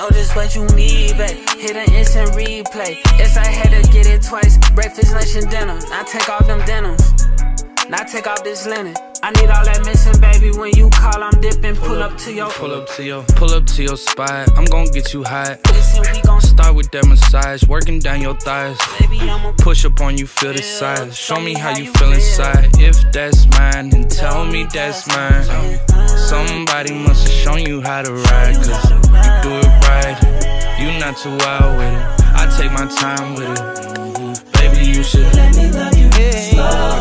Know just what you need, babe. Hit an instant replay. Yes, I had to get it twice. Breakfast, lunch, and dinner. Now take off them denims. Now take off this linen. I need all that missing, baby. When you call, I'm dipping. Pull up to your, Pull up to your, pull up to your spot. I'm gon' get you hot. Listen, we gon' Start with that massage, working down your thighs. Push up on you, feel the size. Show me how you feel inside. If that's mine, then tell me that's mine. Somebody must have shown you how to ride, cause you do it right. You not too wild with it. I take my time with it. Mm-hmm. Baby, you should let me love you slow.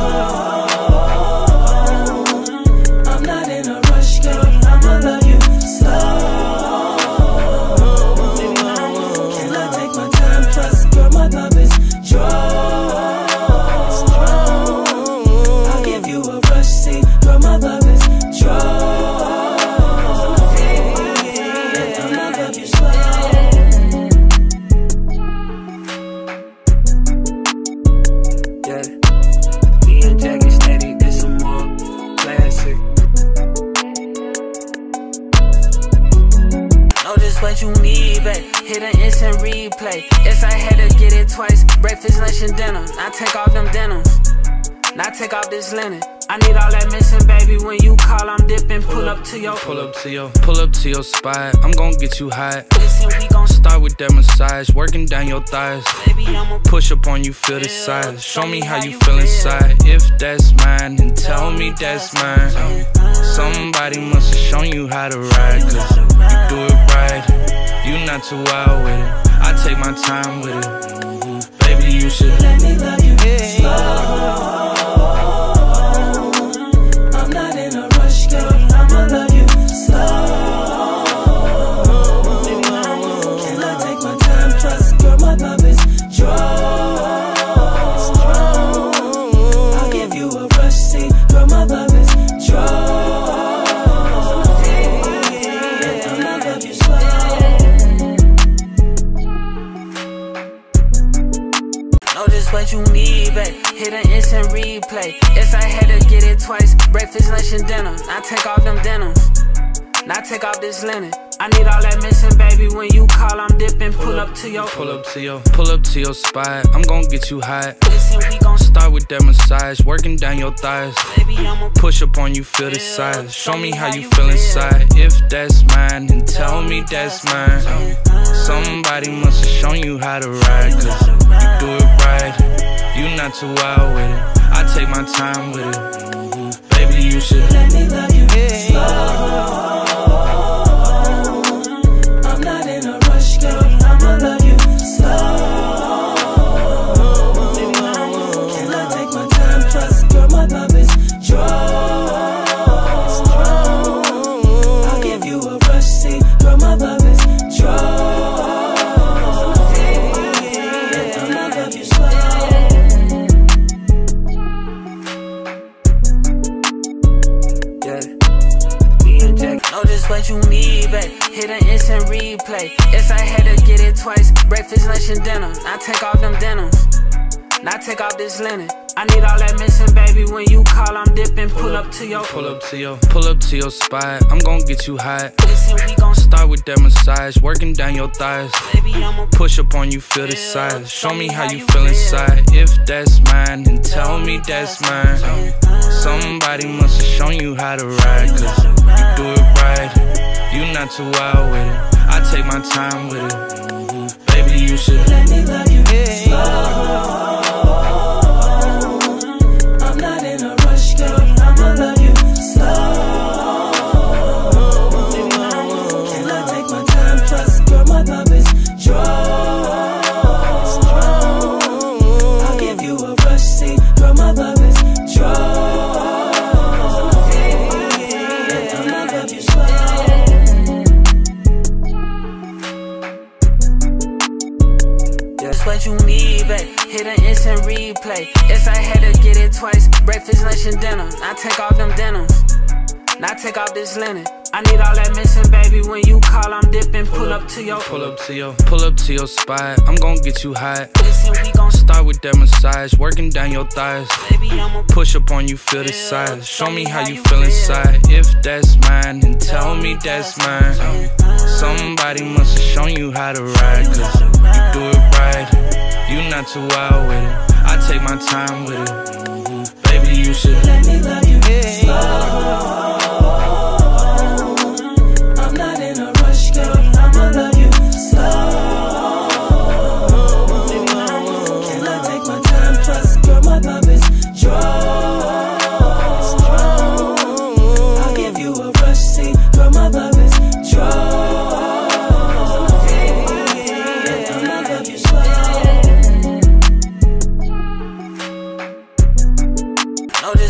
Just what you need, babe. Hit an instant replay. Yes, I had to get it twice. Breakfast, lunch, and dinner. Now take off them denims. Now take off this linen. I need all that missing, baby. When you call, I'm dipping. Pull up to your, pull up to your, pull up to your spot. I'm gon' get you hot. Listen, we gon' Start with that massage, working down your thighs. baby, I'ma Push up on you, feel the size. Show me how you feel inside. If that's mine, then tell me that's mine. Somebody must have shown you how to ride, cause you do it right. You not too wild with it. I take my time with it. Mm-hmm. Baby, you should let me love you slow. Replay. Yes, I had to get it twice. Breakfast, lunch, and dinner. Now take off them denims. Now take off this linen. I need all that missing, baby. When you call, I'm dipping. Pull up to your, pull up to your, pull up to your spot. I'm gon' get you hot. Listen, we gon' Start with that massage, working down your thighs. baby, I'ma Push up on you, feel the size. Show me how you feel inside. If that's mine, then tell me that's mine. Somebody must have shown you how to ride, cause you do it right. You not too wild with it. I take my time with it. Mm-hmm. Baby, you should let me love you slow. Just what you need, babe. Hit an instant replay. Yes, I had to get it twice. Breakfast, lunch, and dinner. Now take off them denims. Now take off this linen. I need all that missing, baby. When you call, I'm dipping. Pull up to your, pull up to your, pull up to your spot. I'm gon' get you hot. Listen, we gon' Start with that massage, working down your thighs. baby, I'ma Push up on you, feel the size. Show me how you feel inside. If that's mine, then tell me that's mine. Somebody must have shown you how to ride, cause you do it right. You not too wild with it. I take my time with it. Now take off them denims. Now take off this linen. I need all that missing, baby. When you call, I'm dipping. Pull up to your, pull up to your, pull up to your spot. I'm gonna get you hot. Listen, we gon' start with that massage, working down your thighs. Baby, I'ma push up on you, feel the size. Show me how you feel inside. If that's mine, then tell me that's mine. Somebody must have shown you how to ride, cause you do it right. You not too wild with it. I take my time with it. Mm-hmm. Baby, you should let me love you slow.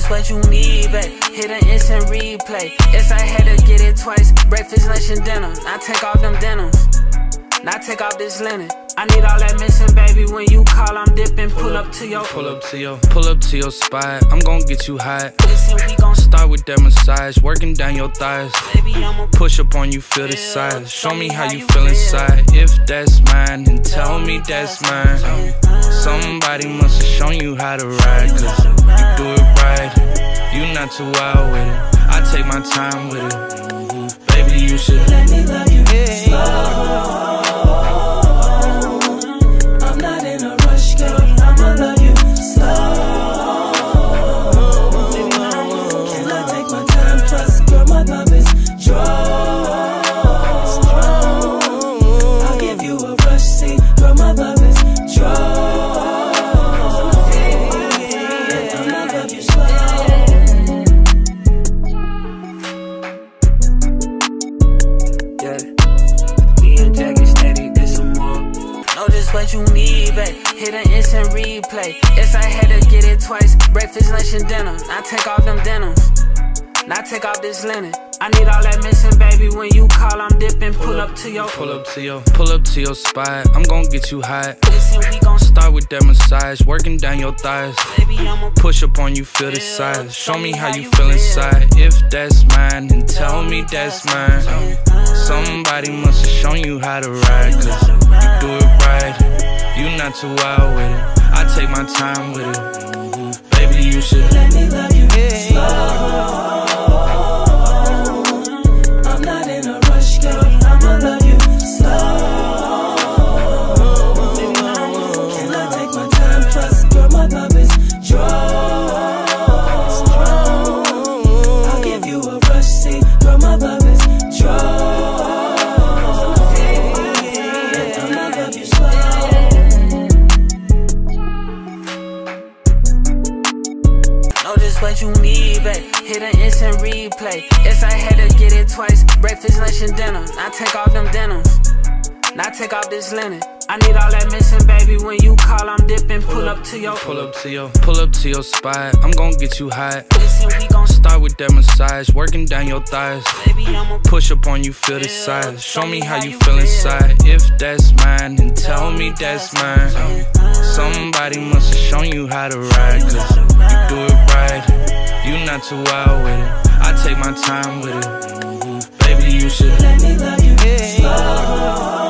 Just what you need, babe. Hit an instant replay. Yes, I had to get it twice. Breakfast, lunch, and dinner. Now take off them denims. Now take off this linen. I need all that missing, baby. When you call, I'm dipping. Pull up to your, pull up to your, pull up to your spot. I'm gon' get you hot. Listen, we gon' start with that massage, working down your thighs. Baby, I'ma push up on you, feel the size. Show me how you feel inside. If that's mine, then tell me that's mine. Somebody must have shown you how to ride, cause you do it right. You not too wild with it. I take my time with it. Replay. Yes, I had to get it twice. Breakfast, lunch, and dinner. I take off them denims. Now take off this linen. I need all that missing, baby. When you call, I'm dipping. Pull up to your, pull up to your, pull up to your spot. I'm gon' get you hot. Listen, we gon' start with that massage, working down your thighs. Baby, I'ma push up on you, feel the size. Show me how you feel inside. If that's mine, then tell me that's mine. Somebody must have shown you how to ride, cause you do it right. You not too wild with it. I take my time with it. Baby, you should let me love you slow. Replay. Yes, I had to get it twice. Breakfast, lunch, and dinner. I take off them denims. Now take off this linen. I need all that missing, baby. When you call, I'm dipping. Pull up to your, pull up to your, pull up to your spot. I'm gon' get you hot. Listen, we gon' start with that massage, working down your thighs. Baby, I'ma push up on you, feel the size. Show me how you feel inside. If that's mine, then tell me that's mine. Somebody must have shown you how to ride, cause you do it right. You not too wild with it. I take my time with it. Mm-hmm. Baby, you should let me love you slow.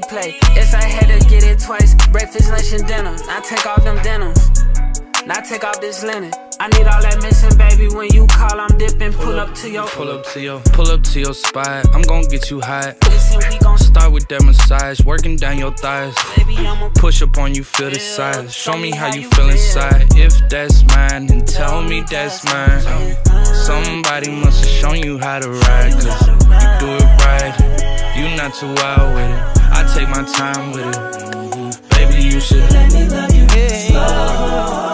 Replay. Yes, I had to get it twice. Breakfast, lunch, and dinner. I take off them denims. Now take off this linen. I need all that missing, baby. When you call, I'm dipping. Pull up to your, pull up to your, pull up to your spot. I'm gon' get you hot. Listen, we gon' start with that massage, working down your thighs. Baby, I'ma push up on you, feel the size. Show me how you feel inside. If that's mine, then tell me that's mine. Somebody must have shown you how to ride, cause you do it right. You not too wild with it. I take my time with it. Baby, you should let me love you slow.